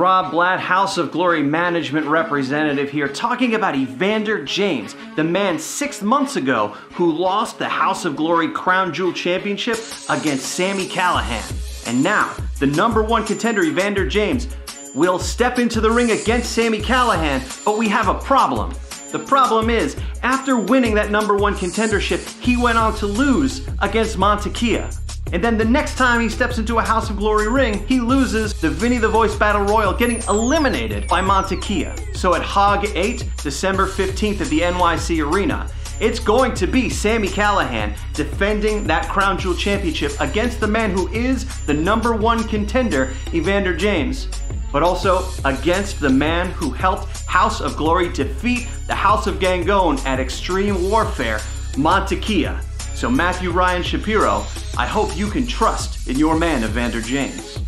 Rob Blatt, House of Glory management representative here, talking about Evander James, the man six months ago who lost the House of Glory Crown Jewel Championship against Sami Callihan. And now, the number one contender, Evander James, will step into the ring against Sami Callihan, but we have a problem. The problem is, after winning that number one contendership, he went on to lose against Mantequilla. And then the next time he steps into a House of Glory ring, he loses the Vinny the Voice Battle Royal, getting eliminated by Mantequilla. So at Hog 8, December 15th at the NYC Arena, it's going to be Sami Callihan defending that Crown Jewel Championship against the man who is the number one contender, Evander James, but also against the man who helped House of Glory defeat the House of Gangone at Extreme Warfare, Mantequilla. So Matthew Ryan Shapiro, I hope you can trust in your man, Evander James.